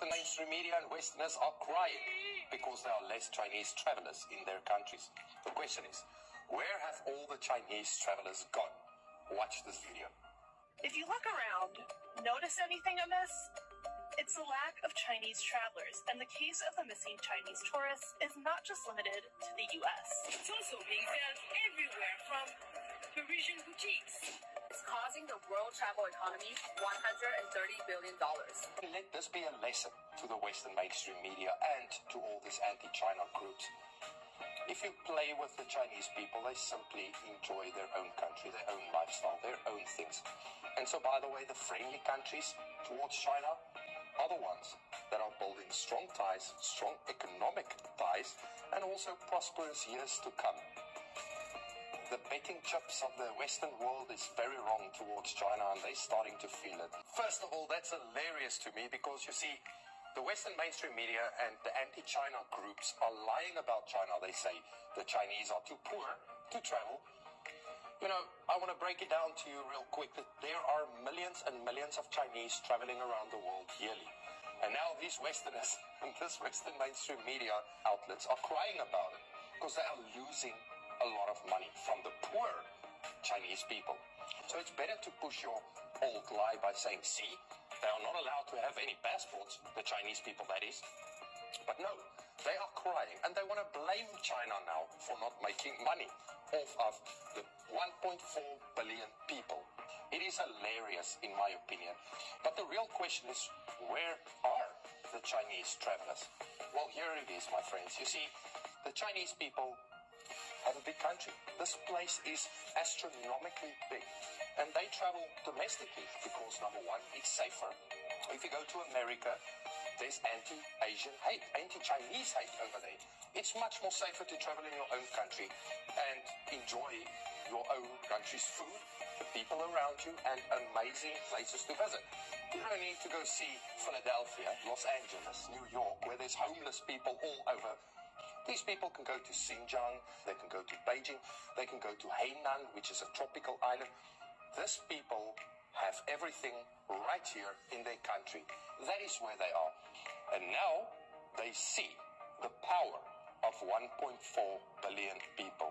The mainstream media and Westerners are crying because there are less Chinese travelers in their countries. The question is, where have all the Chinese travelers gone? Watch this video. If you look around, notice anything amiss? It's the lack of Chinese travelers, and the case of the missing Chinese tourists is not just limited to the US. It's also being found everywhere from Parisian boutiques. World travel economy $130 billion. Let this be a lesson to the Western mainstream media and to all these anti-China groups. If you play with the Chinese people, they simply enjoy their own country, their own lifestyle, their own things. And so, by the way, the friendly countries towards China are the ones that are building strong ties, strong economic ties, and also prosperous years to come. The betting chips of the Western world is very wrong towards China, and they're starting to feel it. First of all, that's hilarious to me because you see, the Western mainstream media and the anti China groups are lying about China. They say the Chinese are too poor to travel. You know, I want to break it down to you real quick that there are millions and millions of Chinese traveling around the world yearly. And now these Westerners and this Western mainstream media outlets are crying about it because they are losing a lot of money from the poor Chinese people. So it's better to push your old lie by saying, see, they are not allowed to have any passports, the Chinese people, that is. But no, they are crying and they want to blame China now for not making money off of the 1.4 billion people. It is hilarious, in my opinion. But the real question is where are the Chinese travelers? Well, here it is, my friends. You see, the Chinese people a big country. This place is astronomically big. And they travel domestically because, number one, it's safer. If you go to America, there's anti-Asian hate, anti-Chinese hate over there. It's much more safer to travel in your own country and enjoy your own country's food, the people around you, and amazing places to visit. You don't need to go see Philadelphia, Los Angeles, New York, where there's homeless people all over. These people can go to Xinjiang, they can go to Beijing, they can go to Hainan, which is a tropical island. These people have everything right here in their country. That is where they are. And now they see the power of 1.4 billion people.